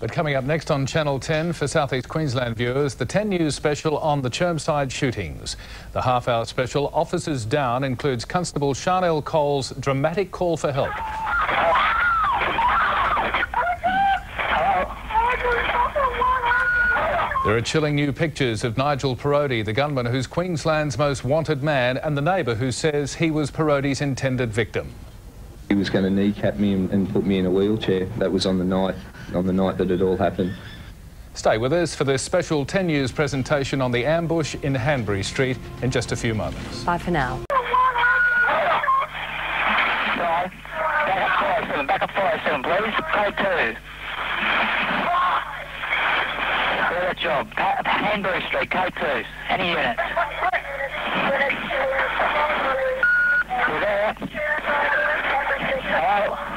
But coming up next on Channel 10 for Southeast Queensland viewers, the 10 News special on the Chermside shootings. The half-hour special, Officers Down, includes Constable Sharnelle Cole's dramatic call for help. There are chilling new pictures of Nigel Parodi, the gunman who's Queensland's most wanted man, and the neighbour who says he was Parodi's intended victim. He was going to kneecap me and, and put me in a wheelchair. That was on the night, on the night that it all happened. Stay with us for this special 10 News presentation on the ambush in Hanbury Street in just a few moments. Bye for now. Back up 47, please. Code 2. Good job. Pa- Hanbury Street, code 2. Any unit. You there? Hello?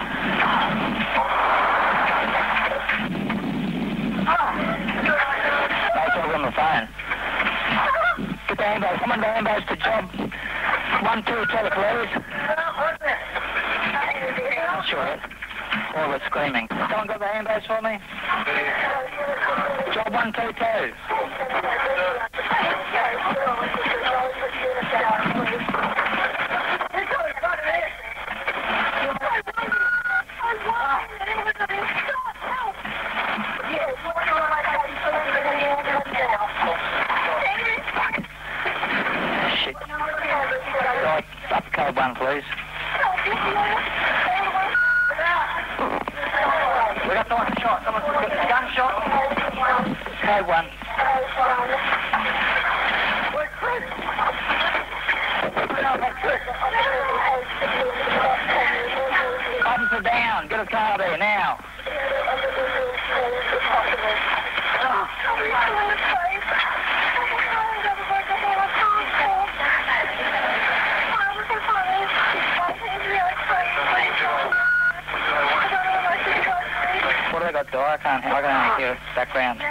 The ambulance. Come on, the ambulance to job. One, two, tell it, please. Sure. All the screaming. Someone got the ambulance for me? Job one, two, two. Shit. Right, up code one, please. We got someone shot. Someone's got a Code one. Buttons are down. Get a car there now. What do they got door? I can't. I can only hear background.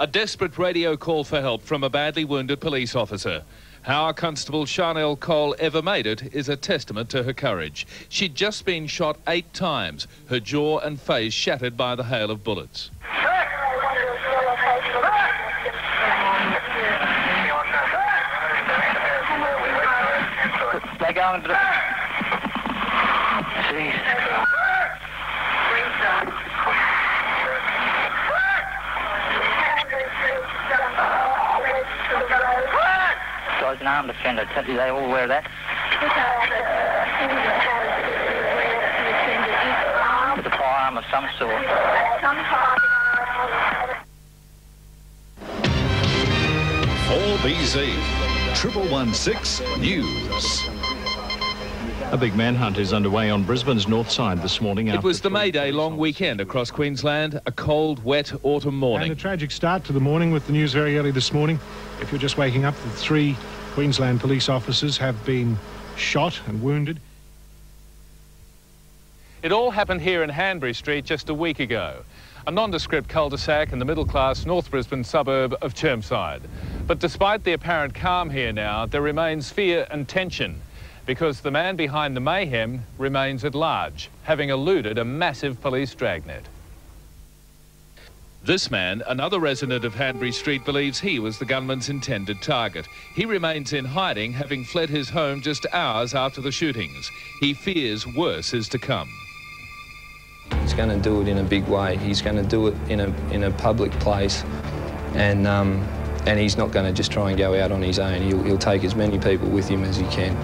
A desperate radio call for help from a badly wounded police officer. How Constable Sharnelle Cole ever made it is a testament to her courage. She'd just been shot eight times, her jaw and face shattered by the hail of bullets. They going Guy's an armed offender. Tell you they all wear that. With a firearm of some sort. All BZ. Triple one six News. A big manhunt is underway on Brisbane's north side this morning. It was the May Day long weekend across Queensland, a cold, wet autumn morning. And a tragic start to the morning with the news very early this morning. If you're just waking up, the three Queensland police officers have been shot and wounded. It all happened here in Hanbury Street just a week ago. A nondescript cul-de-sac in the middle-class North Brisbane suburb of Chermside. But despite the apparent calm here now, there remains fear and tension because the man behind the mayhem remains at large, having eluded a massive police dragnet. This man, another resident of Hanbury Street, believes he was the gunman's intended target. He remains in hiding, having fled his home just hours after the shootings. He fears worse is to come. He's going to do it in a big way. He's going to do it in a in a public place, and um, and he's not going to just try and go out on his own. He'll, he'll take as many people with him as he can.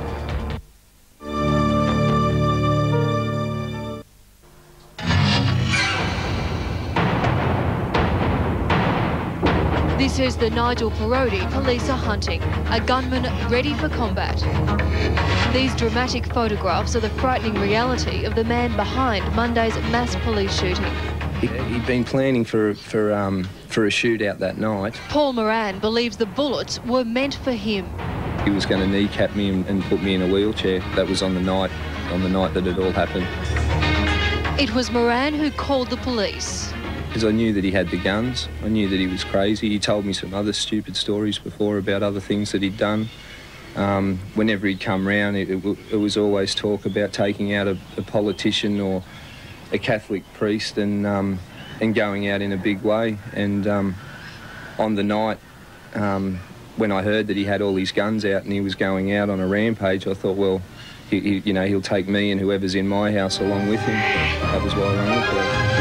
This is the Nigel Parodi police are hunting, a gunman ready for combat. These dramatic photographs are the frightening reality of the man behind Monday's mass police shooting. He, he'd been planning for for um, for a shootout that night. Paul Moran believes the bullets were meant for him. He was going to kneecap me and, and put me in a wheelchair. That was on the night on the night that it all happened. It was Moran who called the police. Because I knew that he had the guns. I knew that he was crazy. He told me some other stupid stories before about other things that he'd done. um, whenever he'd come round, it, it, it, was always talk about taking out a, a politician or a Catholic priest and um, and going out in a big way. And um, on the night um, when I heard that he had all his guns out and he was going out on a rampage, I thought, well, he, he, you know, he'll take me and whoever's in my house along with him. That was why I rang the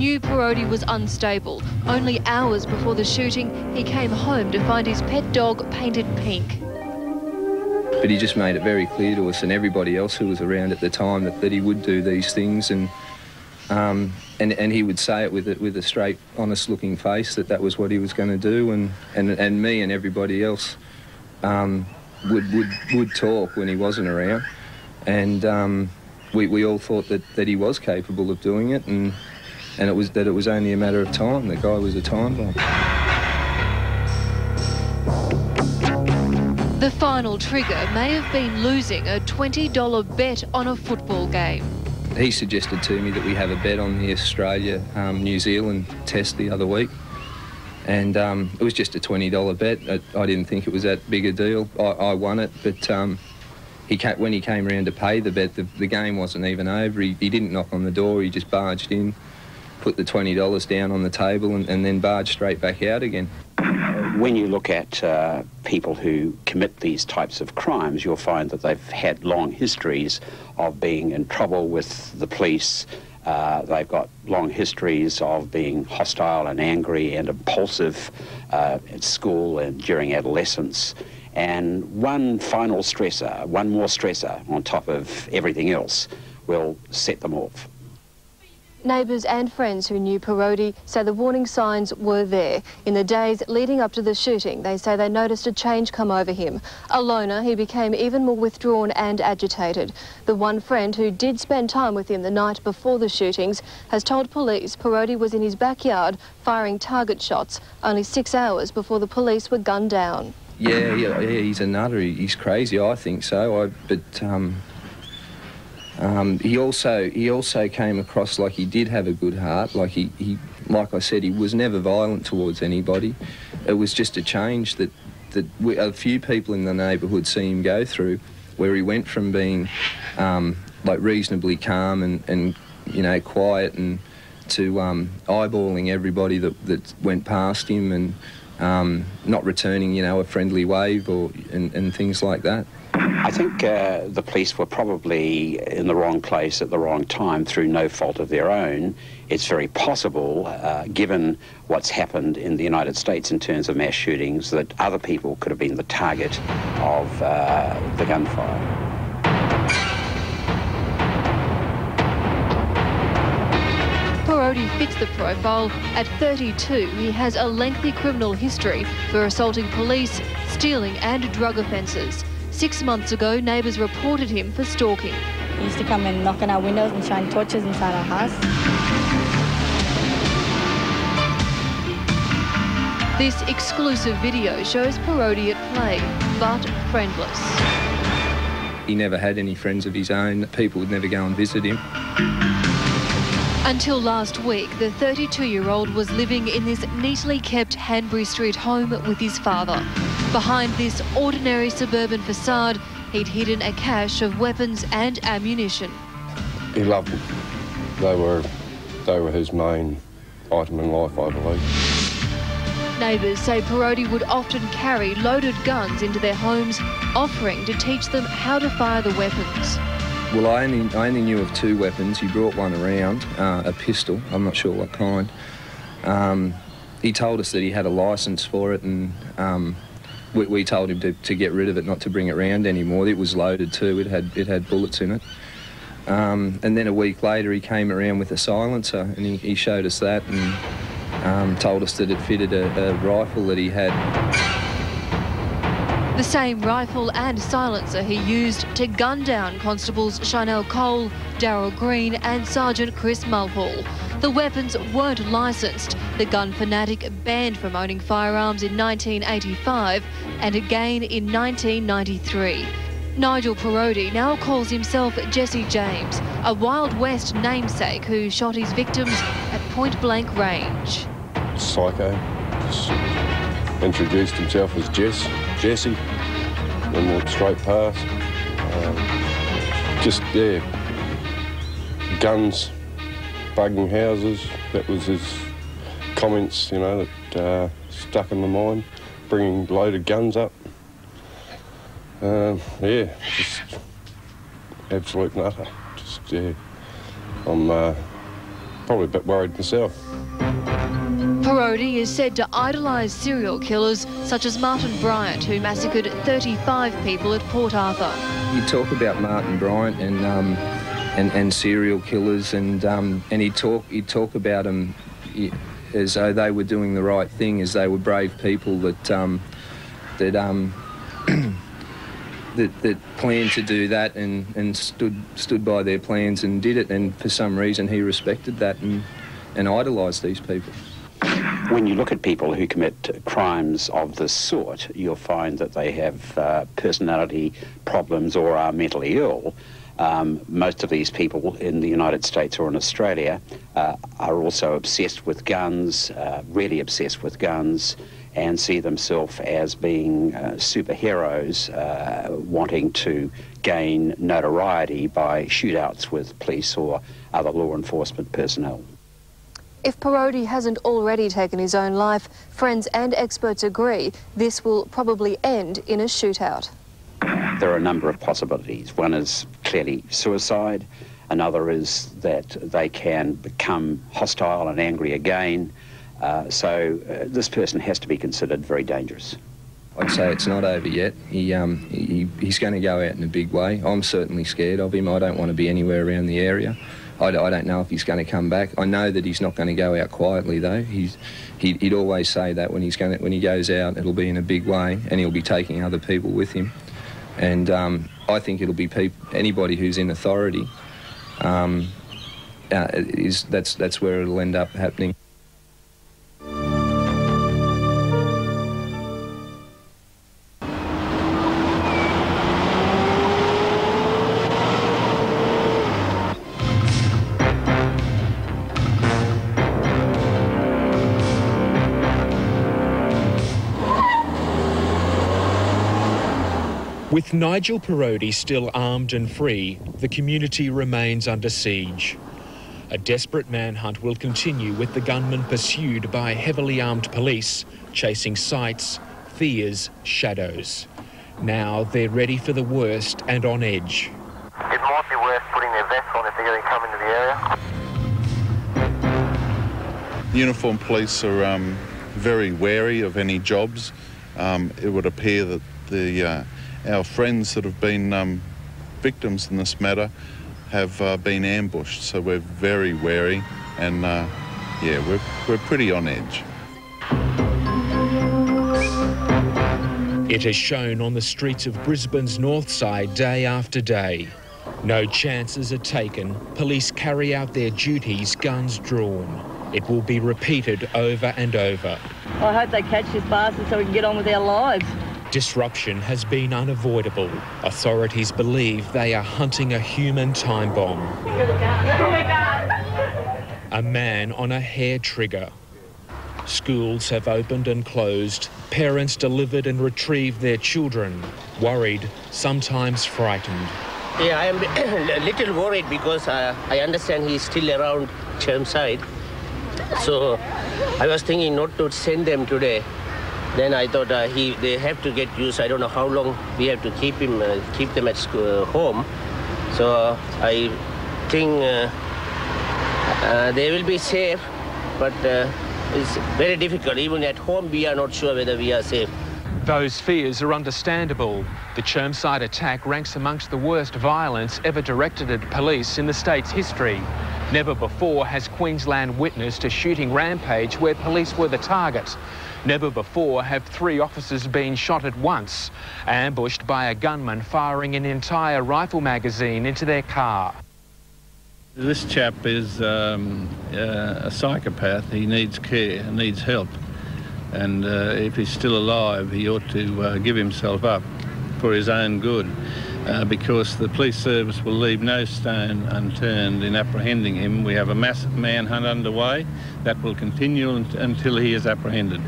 knew Parodi was unstable. Only hours before the shooting, he came home to find his pet dog painted pink. But he just made it very clear to us and everybody else who was around at the time that, that he would do these things and um, and, and he would say it with a, with a straight, honest-looking face that that was what he was going to do, and, and, and me and everybody else um, would, would, would talk when he wasn't around, and um, we, we all thought that, that he was capable of doing it, and, and it was that it was only a matter of time. The guy was a time bomb. The final trigger may have been losing a $20 bet on a football game. He suggested to me that we have a bet on the Australia um, New Zealand test the other week, and um, it was just a $20 bet. I, I, didn't think it was that big a deal. I, I won it, but um, he when he came around to pay the bet, the, the game wasn't even over. He, he, didn't knock on the door, he just barged in, put the $20 down on the table, and, and then barge straight back out again when you look at uh, people who commit these types of crimes, you'll find that they've had long histories of being in trouble with the police. Uh, they've got long histories of being hostile and angry and impulsive uh, at school and during adolescence. And one final stressor, one more stressor on top of everything else, will set them off. Neighbours and friends who knew Parodi say the warning signs were there. In the days leading up to the shooting, they say they noticed a change come over him. A loner, he became even more withdrawn and agitated. The one friend who did spend time with him the night before the shootings has told police Parodi was in his backyard firing target shots only six hours before the police were gunned down. Yeah, yeah, yeah he's a nutter. He's crazy, I think so. I, but um, um, he also he also came across like he did have a good heart. Like he, he like I said, he was never violent towards anybody. It was just a change that that we, a few people in the neighbourhood see him go through, where he went from being um, like reasonably calm and, and you know quiet and to um, eyeballing everybody that, that went past him and um, not returning you know a friendly wave or and, and things like that. I think uh, the police were probably in the wrong place at the wrong time through no fault of their own. It's very possible, uh, given what's happened in the United States in terms of mass shootings, that other people could have been the target of uh, the gunfire. Parodi fits the profile. At 32, he has a lengthy criminal history for assaulting police, stealing and drug offences. Six months ago, neighbours reported him for stalking. He used to come and knock on our windows and shine torches inside our house. This exclusive video shows Parodi at play, but friendless. He never had any friends of his own. People would never go and visit him. Until last week, the 32-year-old was living in this neatly kept Hanbury Street home with his father. Behind this ordinary suburban facade, he'd hidden a cache of weapons and ammunition. He loved them. They were, they were his main item in life, I believe. Neighbours say Parodi would often carry loaded guns into their homes, offering to teach them how to fire the weapons. Well, I only, I only knew of two weapons. He brought one around, uh, a pistol, I'm not sure what kind. Um, he told us that he had a licence for it and um, we, we, told him to, to, get rid of it, not to bring it around anymore. It was loaded too, it had, it had bullets in it. Um, and then a week later he came around with a silencer and he, he showed us that and um, told us that it fitted a, a rifle that he had the same rifle and silencer he used to gun down Constables Sharnelle Cole, Daryl Green and Sergeant Chris Mulhall. The weapons weren't licensed. The gun fanatic banned from owning firearms in 1985 and again in 1993. Nigel Parodi now calls himself Jesse James, a Wild West namesake who shot his victims at point blank range. Psycho. Just introduced himself as Jess, Jesse, and walked straight past. Uh, just, yeah, guns, bugging houses. That was his comments, you know, that uh, stuck in my mind. Bringing loaded guns up. Uh, yeah, just absolute nutter. Just, yeah, I'm uh, probably a bit worried myself. Parodi is said to idolise serial killers such as Martin Bryant, who massacred 35 people at Port Arthur. You talk about Martin Bryant and um, and, and serial killers, and um, and he talk he talk about them as though they were doing the right thing, as they were brave people that um, that um, that, that planned to do that and, and stood stood by their plans and did it. And for some reason, he respected that and and idolised these people. When you look at people who commit crimes of this sort, you'll find that they have uh, personality problems or are mentally ill. Um, most of these people in the United States or in Australia uh, are also obsessed with guns, uh, really obsessed with guns, and see themselves as being uh, superheroes uh, wanting to gain notoriety by shootouts with police or other law enforcement personnel. If Parodi hasn't already taken his own life, friends and experts agree this will probably end in a shootout. There are a number of possibilities. One is clearly suicide. Another is that they can become hostile and angry again. Uh, so uh, this person has to be considered very dangerous. I'd say it's not over yet. He, um, he, he's going to go out in a big way. I'm certainly scared of him. I don't want to be anywhere around the area. I, I don't know if he's going to come back. I know that he's not going to go out quietly, though. He's, he, would always say that when, he's going when he goes out, it'll be in a big way, and he'll be taking other people with him. And um, I think it'll be anybody who's in authority. Um, uh, is that's that's where it'll end up happening. With Nigel Parodi still armed and free, the community remains under siege. A desperate manhunt will continue with the gunman pursued by heavily armed police, chasing sights, fears, shadows. Now they're ready for the worst and on edge. It might be worth putting their vests on if they're going to come into the area. Uniformed police are um, very wary of any jobs. Um, it would appear that the uh, our friends that have been um, victims in this matter have uh, been ambushed, so we're very wary and uh, yeah, we're, we're pretty on edge. It has shown on the streets of Brisbane's north side day after day. No chances are taken. Police carry out their duties, guns drawn. It will be repeated over and over. I hope they catch this bastard so we can get on with our lives. Disruption has been unavoidable. Authorities believe they are hunting a human time bomb. A man on a hair trigger. Schools have opened and closed. Parents delivered and retrieved their children, worried, sometimes frightened. Yeah, I am a little worried because uh, I understand he's still around Chermside. So I was thinking not to send them today then I thought uh, he they have to get used. I don't know how long we have to keep him, uh, keep them at school, uh, home. So uh, I think uh, they will be safe, but it's very difficult. Even at home, we are not sure whether we are safe. Those fears are understandable. The Chermside attack ranks amongst the worst violence ever directed at police in the state's history. Never before has Queensland witnessed a shooting rampage where police were the target. Never before have three officers been shot at once, ambushed by a gunman firing an entire rifle magazine into their car. This chap is um, uh, a psychopath. He needs care, needs help. And uh, if he's still alive, he ought to uh, give himself up for his own good. Uh, because the police service will leave no stone unturned in apprehending him. We have a massive manhunt underway that will continue until he is apprehended.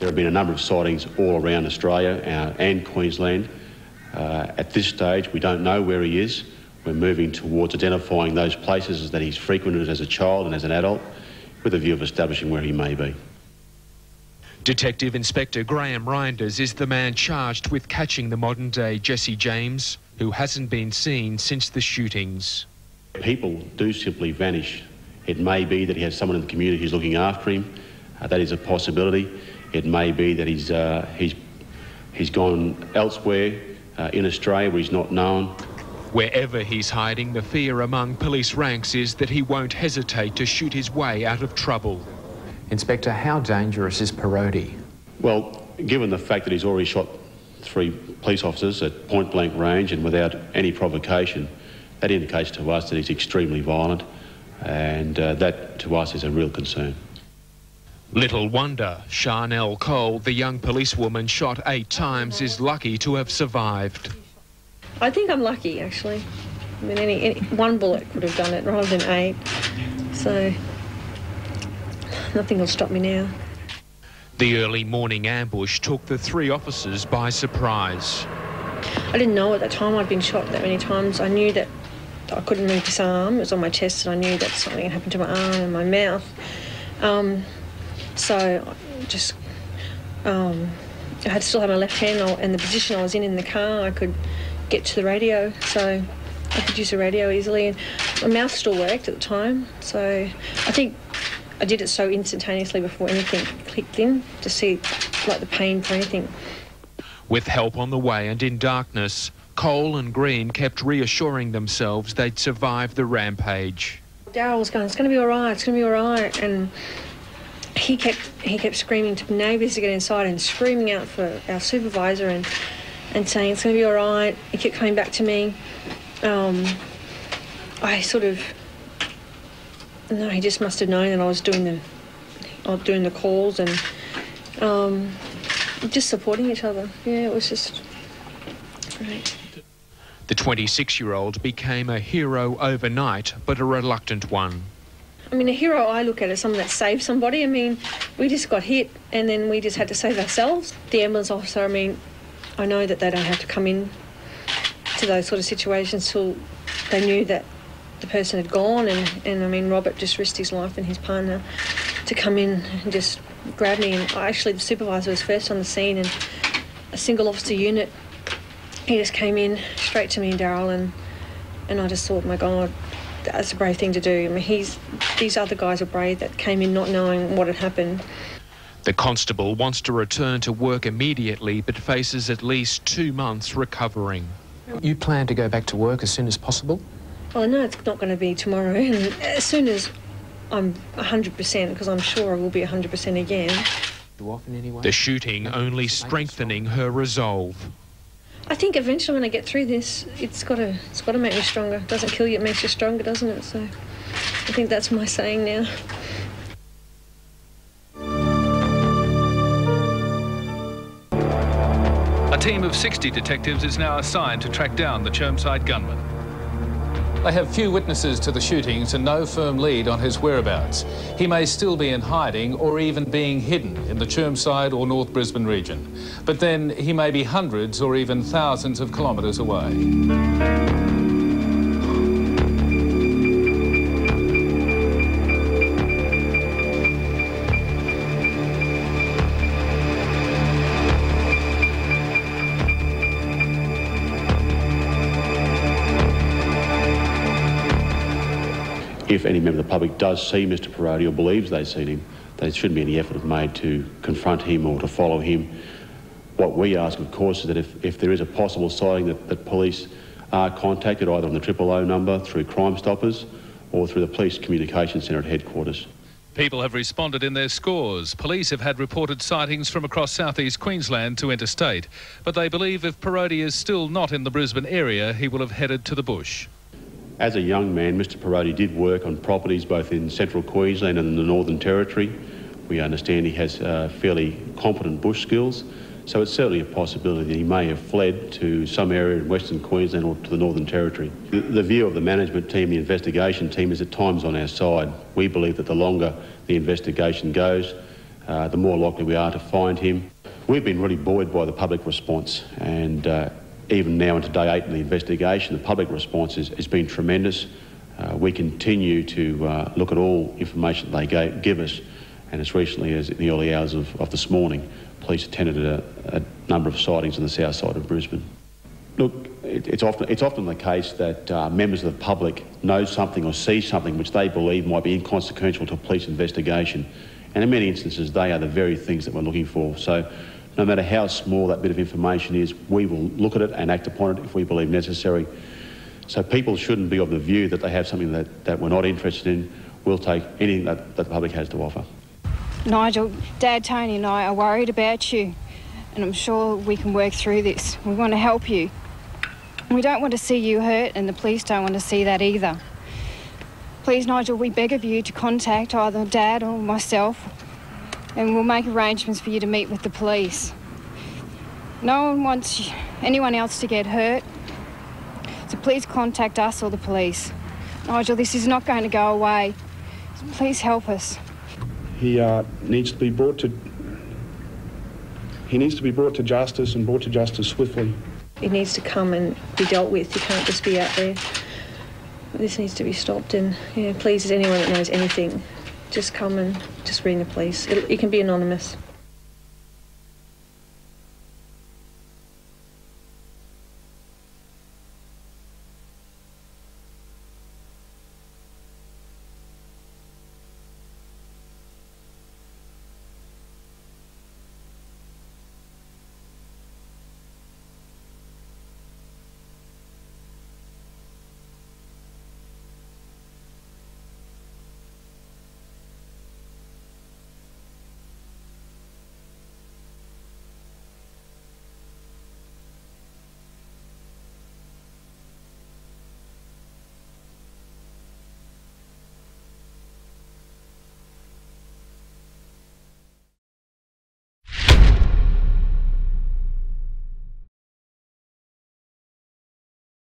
There have been a number of sightings all around Australia uh, and Queensland. Uh, at this stage, we don't know where he is. We're moving towards identifying those places that he's frequented as a child and as an adult with a view of establishing where he may be. Detective Inspector Graham Reinders is the man charged with catching the modern-day Jesse James, who hasn't been seen since the shootings. People do simply vanish. It may be that he has someone in the community who's looking after him. Uh, that is a possibility. It may be that he's, uh, he's, he's gone elsewhere uh, in Australia where he's not known. Wherever he's hiding, the fear among police ranks is that he won't hesitate to shoot his way out of trouble. Inspector, how dangerous is Parodi? Well, given the fact that he's already shot three police officers at point blank range and without any provocation, that indicates to us that he's extremely violent, and uh, that to us is a real concern. Little wonder Sharnelle Cole, the young policewoman shot eight times, is lucky to have survived. I think I'm lucky, actually. I mean, any, any one bullet could have done it rather than eight. So nothing will stop me now. The early morning ambush took the three officers by surprise. I didn't know at the time I'd been shot that many times. I knew that I couldn't move this arm. It was on my chest, and I knew that something had happened to my arm and my mouth. Um, so I just um, I had still had my left hand, and the position I was in in the car, I could get to the radio. So I could use the radio easily, and my mouth still worked at the time. So I think I did it so instantaneously before anything clicked in to see like the pain for anything. With help on the way and in darkness, Cole and Green kept reassuring themselves they'd survive the rampage. Daryl was going, "It's going to be all right. It's going to be all right," and he kept he kept screaming to neighbours to get inside and screaming out for our supervisor and and saying it's going to be all right. He kept coming back to me. Um, I sort of no, he just must have known that I was doing the I was doing the calls and um, just supporting each other. Yeah, it was just great. The 26-year-old became a hero overnight, but a reluctant one. I mean, a hero I look at as someone that saved somebody. I mean, we just got hit and then we just had to save ourselves. The ambulance officer, I mean, I know that they don't have to come in to those sort of situations till they knew that the person had gone and, and I mean Robert just risked his life and his partner to come in and just grab me and actually the supervisor was first on the scene and a single officer unit he just came in straight to me and Daryl and and I just thought my god that's a brave thing to do I mean he's these other guys are brave that came in not knowing what had happened the constable wants to return to work immediately but faces at least two months recovering. You plan to go back to work as soon as possible? Oh, well, I know it's not going to be tomorrow, and as soon as I'm 100%, because I'm sure I will be 100% again. The shooting only strengthening her resolve. I think eventually when I get through this, it's got to it's got to make me stronger. It doesn't kill you, it makes you stronger, doesn't it? So I think that's my saying now. A team of 60 detectives is now assigned to track down the Chermside gunman. They have few witnesses to the shootings and no firm lead on his whereabouts. He may still be in hiding or even being hidden in the Chermside or North Brisbane region. But then he may be hundreds or even thousands of kilometres away. If any member of the public does see Mr Parodi or believes they've seen him, there shouldn't be any effort made to confront him or to follow him. What we ask, of course, is that if, if there is a possible sighting that, that police are contacted either on the triple O number through Crime Stoppers or through the Police Communication Centre at headquarters. People have responded in their scores. Police have had reported sightings from across southeast Queensland to interstate, but they believe if Parodi is still not in the Brisbane area, he will have headed to the bush. As a young man, Mr Parodi did work on properties both in central Queensland and the Northern Territory. We understand he has uh, fairly competent bush skills, so it's certainly a possibility that he may have fled to some area in Western Queensland or to the Northern Territory. The, the view of the management team, the investigation team, is at times on our side. We believe that the longer the investigation goes, uh, the more likely we are to find him. We've been really buoyed by the public response, and uh, even now into day eight in the investigation, the public response has, has been tremendous. Uh, we continue to uh, look at all information that they gave, give us, and as recently as in the early hours of, of this morning, police attended a, a number of sightings on the south side of Brisbane. Look, it, it's, often, it's often the case that uh, members of the public know something or see something which they believe might be inconsequential to a police investigation. And in many instances, they are the very things that we're looking for. So no matter how small that bit of information is, we will look at it and act upon it if we believe necessary. So people shouldn't be of the view that they have something that, that we're not interested in. We'll take anything that, that the public has to offer. Nigel, Dad, Tony and I are worried about you and I'm sure we can work through this. We want to help you. We don't want to see you hurt and the police don't want to see that either. Please, Nigel, we beg of you to contact either Dad or myself and we'll make arrangements for you to meet with the police. No one wants anyone else to get hurt, so please contact us or the police. Nigel, this is not going to go away. Please help us. He uh, needs to be brought to he needs to be brought to justice and brought to justice swiftly. It needs to come and be dealt with. You can't just be out there. This needs to be stopped. And yeah, please, anyone that knows anything, just come and just ring the police. It, it can be anonymous.